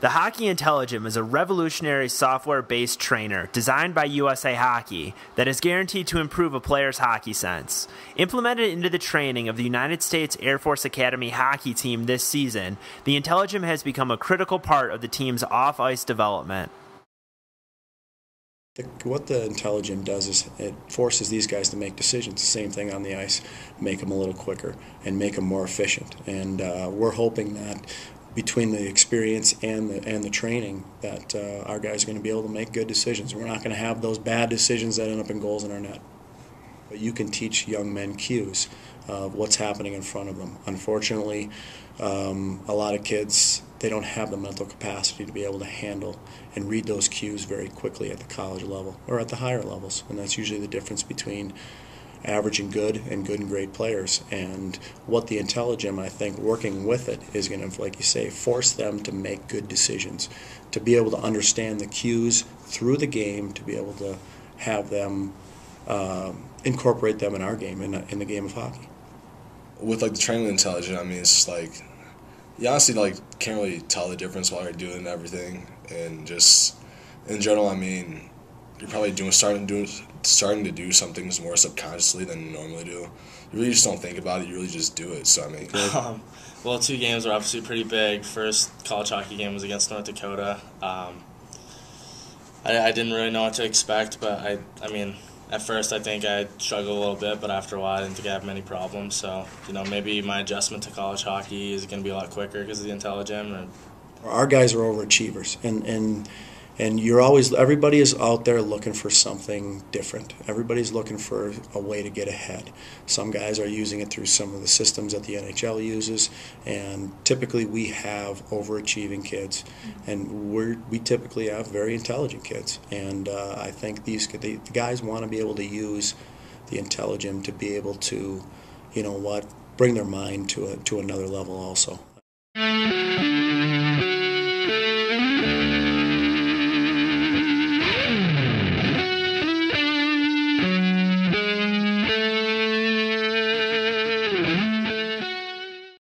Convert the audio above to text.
The Hockey IntelliGym is a revolutionary software based trainer designed by USA Hockey that is guaranteed to improve a player's hockey sense. Implemented into the training of the United States Air Force Academy hockey team this season, the IntelliGym has become a critical part of the team's off ice development. What the IntelliGym does is it forces these guys to make decisions. The same thing on the ice, make them a little quicker and make them more efficient. And uh, we're hoping that between the experience and the and the training that uh, our guys are going to be able to make good decisions. We're not going to have those bad decisions that end up in goals in our net. But you can teach young men cues of what's happening in front of them. Unfortunately, um, a lot of kids they don't have the mental capacity to be able to handle and read those cues very quickly at the college level or at the higher levels, and that's usually the difference between average and good and good and great players. And what the IntelliGym, I think, working with it is going to, like you say, force them to make good decisions, to be able to understand the cues through the game, to be able to have them uh, incorporate them in our game, in, in the game of hockey. With like the training IntelliGym, I mean, it's just like you honestly like can't really tell the difference while you're doing everything, and just in general, I mean, you're probably doing starting to do starting to do some things more subconsciously than you normally do. You really just don't think about it. You really just do it. So I mean, um, well, two games were obviously pretty big. First college hockey game was against North Dakota. Um, I, I didn't really know what to expect, but I I mean. At first, I think I struggled a little bit, but after a while, I didn't think I had many problems. So, you know, maybe my adjustment to college hockey is going to be a lot quicker because of the IntelliGym. Or... Our guys are overachievers, and and and you're always everybody is out there looking for something different. Everybody's looking for a way to get ahead. Some guys are using it through some of the systems that the nhl uses and typically we have overachieving kids. And we're, we typically have very intelligent kids. And uh, i think these the, the guys want to be able to use the IntelliGym to be able to you know what bring their mind to a, to another level also